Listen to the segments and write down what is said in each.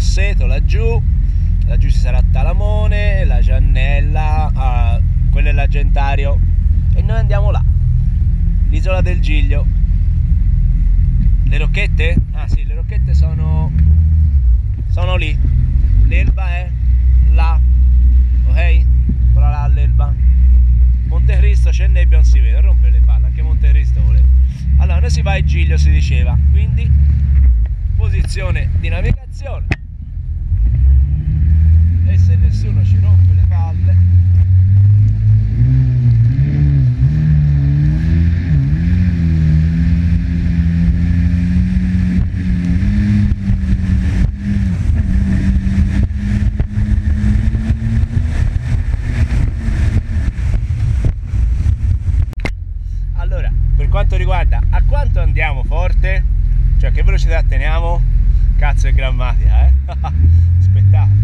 Grosseto laggiù, laggiù ci sarà Talamone, la Giannella, uh, quello è l'Agentario e noi andiamo là, l'isola del Giglio. Le rocchette? Ah sì, le rocchette sono, sono lì, l'elba è là, ok? Quella là l'elba. Montecristo c'è nebbia, non si vede, rompe le palle, anche Montecristo volete. Allora, noi si va a Giglio, si diceva, quindi posizione di navigazione se nessuno ci rompe le palle. Per quanto riguarda a quanto andiamo forte cioè che velocità teniamo? Cazzo è grammatica eh spettacolo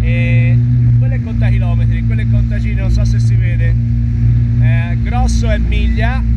e quello è conta chilometri quello è conta giri non so se si vede eh, grosso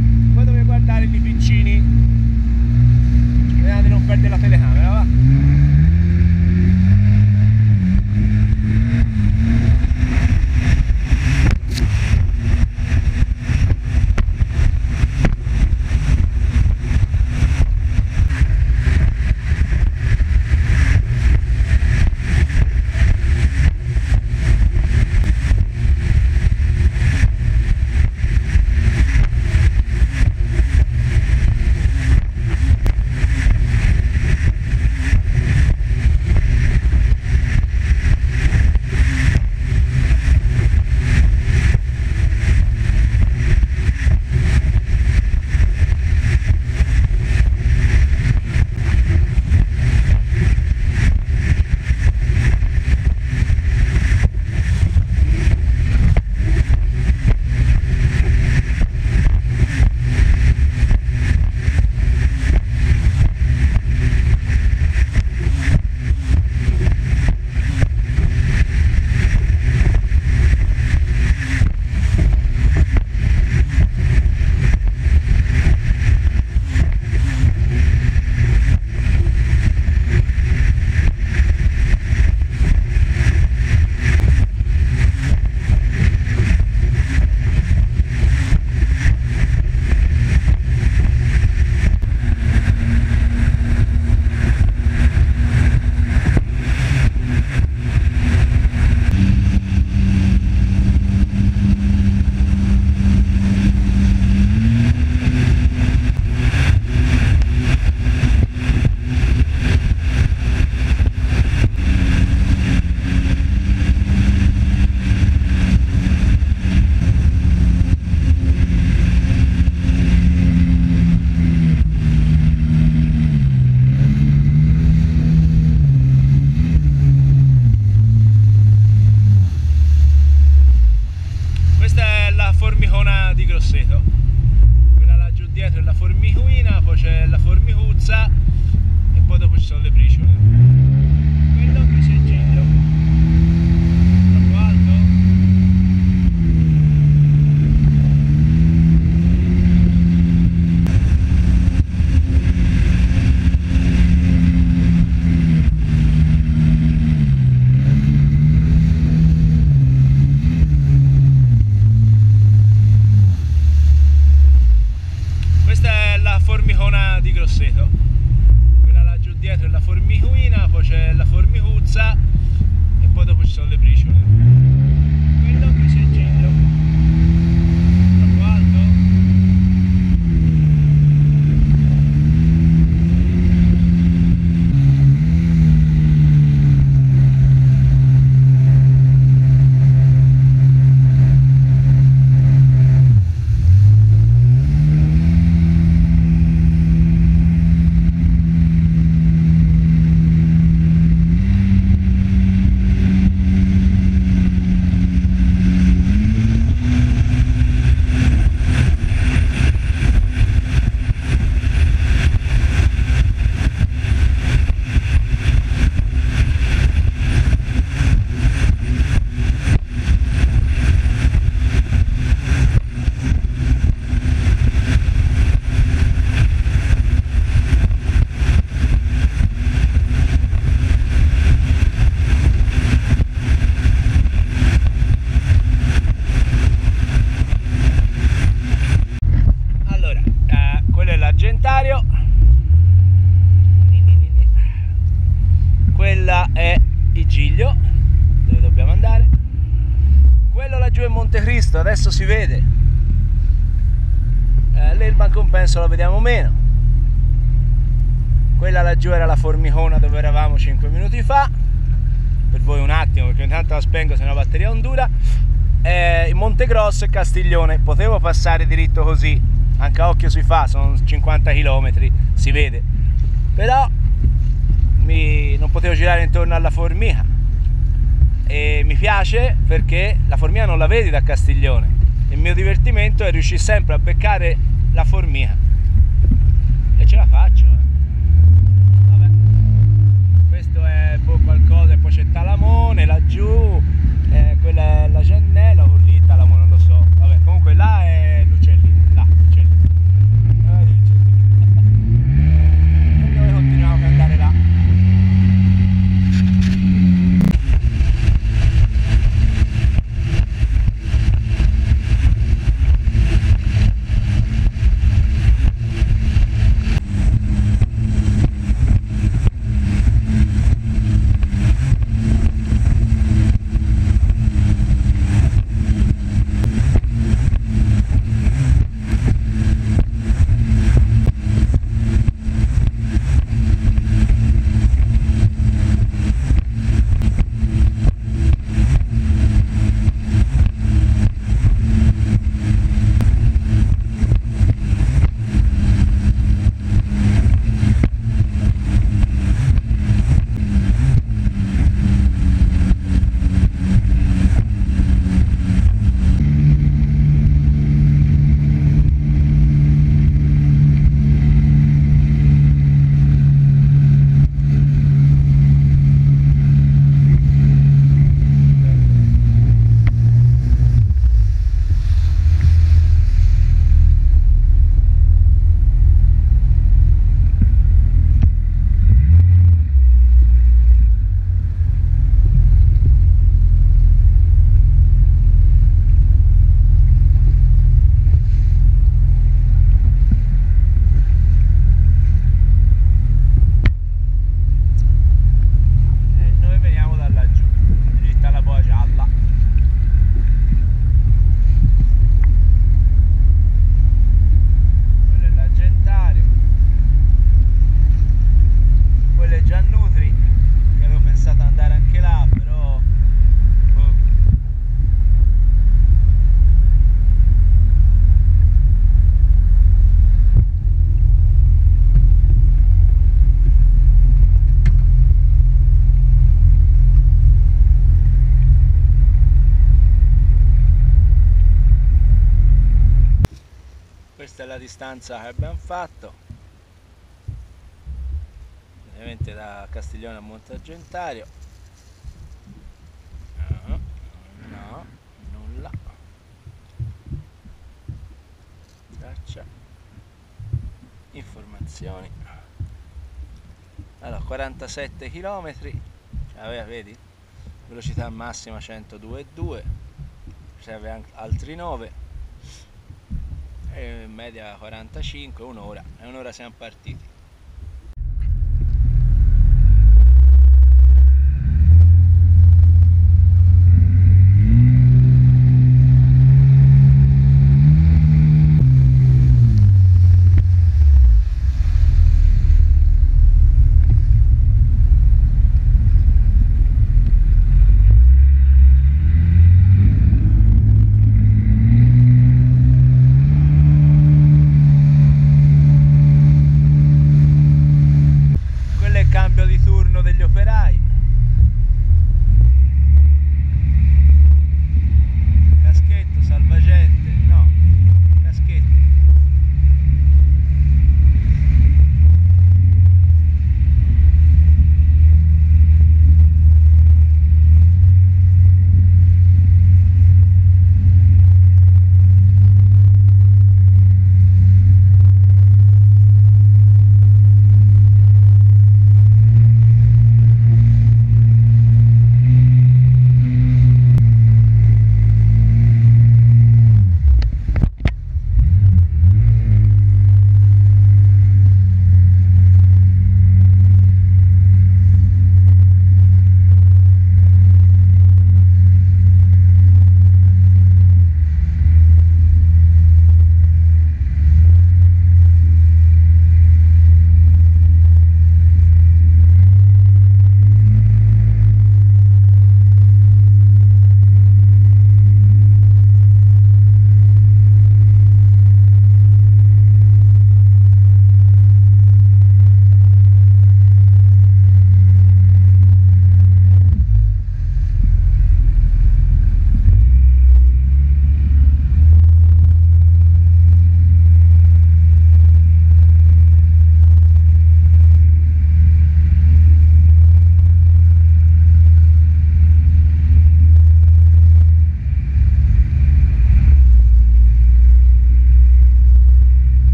5 minuti fa. Per voi un attimo perché intanto la spengo se no la batteria non dura. Eh, Monte Grosso e Castiglione potevo passare diritto così. Anche a occhio si fa sono 50 km si vede. Però mi, non potevo girare intorno alla formica. E mi piace perché la formica non la vedi da Castiglione. Il mio divertimento è riuscire sempre a beccare la formica. E ce la faccio eh. Vabbè. È boh, qualcosa e poi c'è Talamone laggiù eh, quella è la Gennella con lì Talamone non lo so. Vabbè comunque là è distanza che abbiamo fatto. Ovviamente da Castiglione a Montargentario no, no nulla. Traccia. Informazioni. Allora 47 km cioè, vedi velocità massima 102,2 serve altri 9 e in media 45 un'ora e un'ora siamo partiti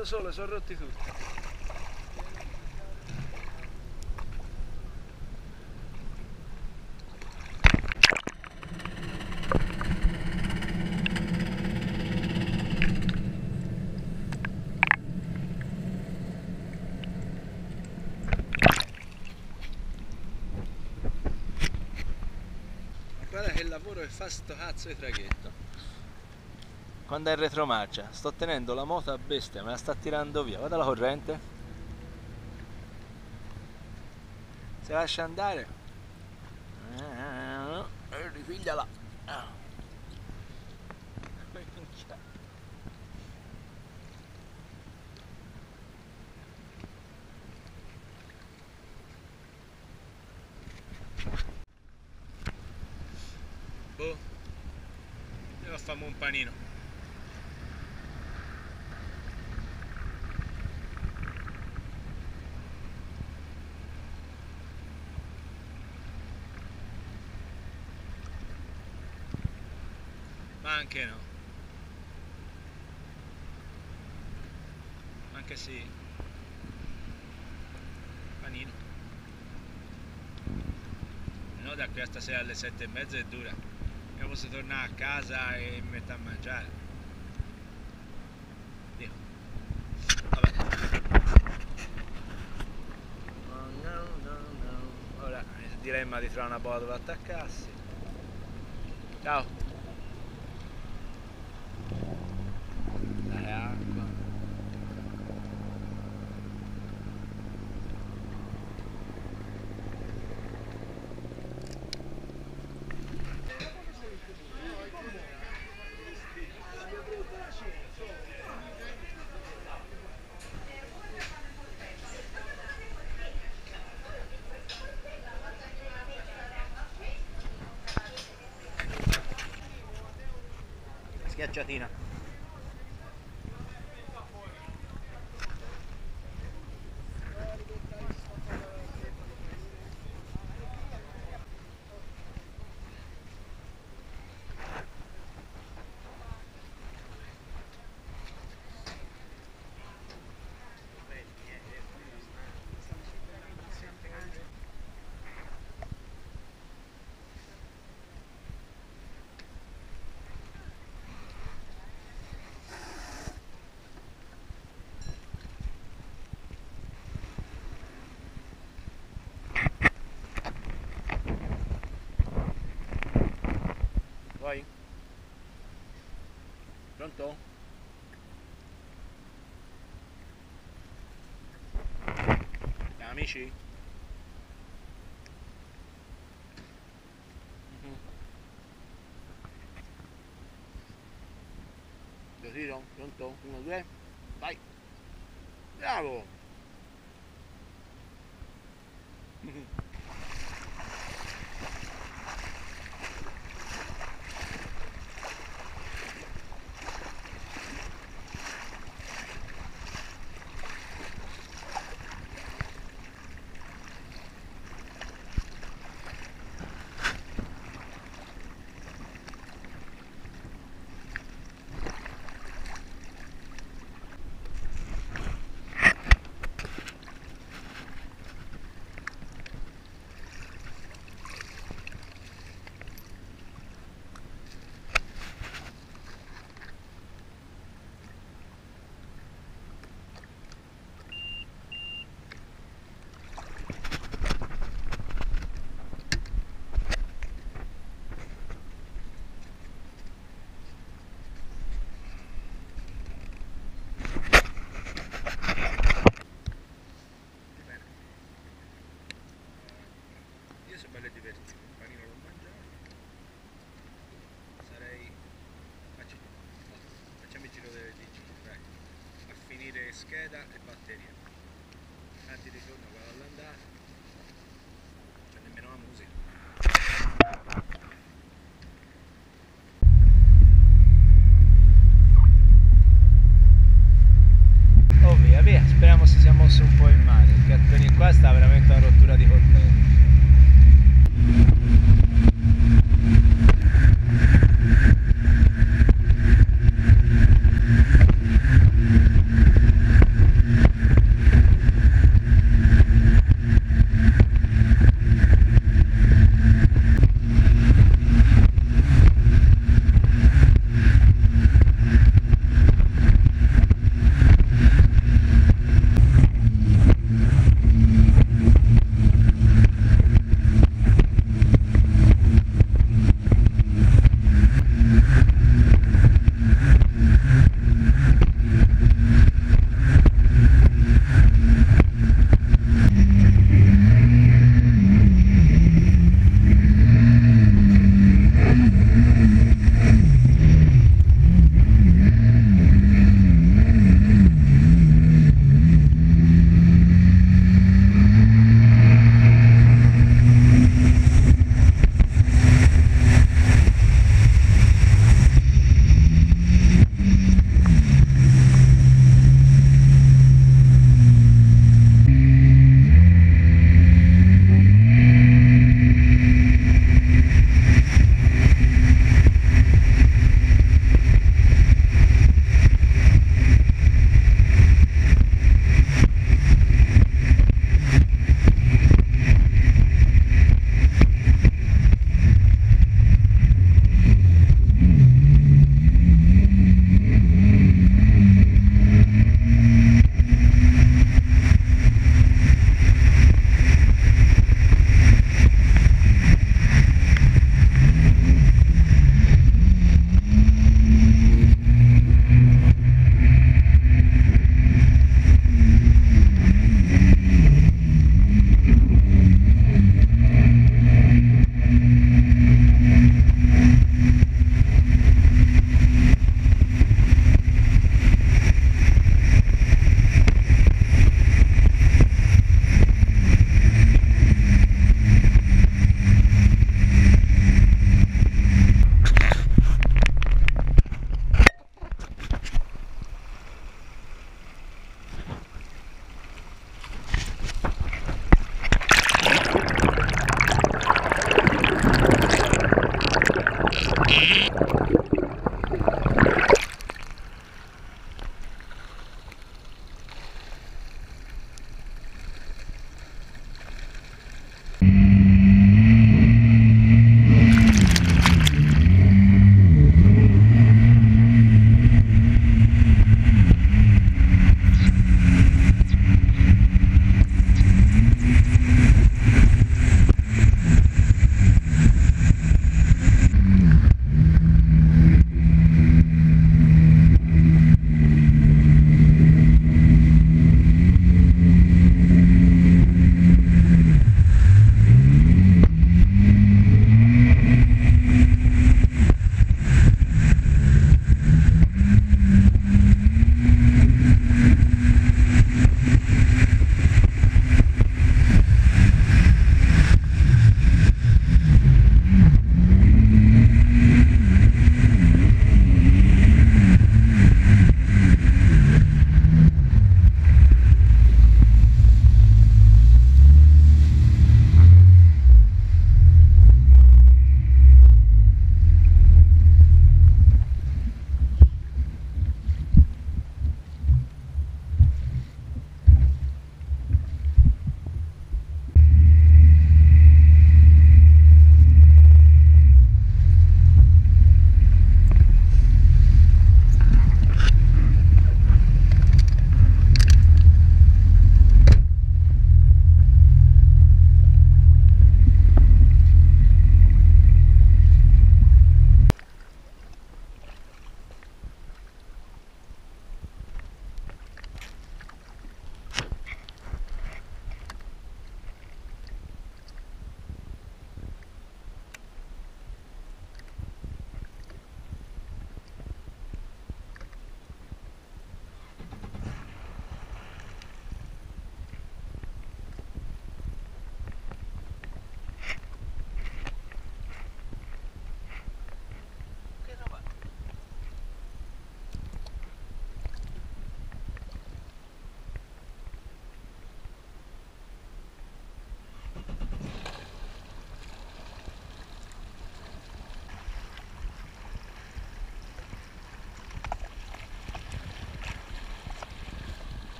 rimasto solo, sono rotti tutti. Guarda che lavoro che fa sto cazzo di traghetto. Quando è in retromarcia, sto tenendo la moto a bestia, me la sta tirando via. Guarda la corrente. Se lascia andare. Eh, ripigliala. Boh. Devo fare un panino. Ma anche no. Anche sì. Panino. No, da qui a stasera alle sette e mezza è dura. Io posso tornare a casa e mettere a mangiare. Dio. Vabbè. Ora il dilemma di trovare una bolla dove attaccarsi. Ciao. Schiacciatina. Vai. Pronto? Siamo amici? Mhm. Lo tiro? Pronto? Uno, due, vai! Bravo!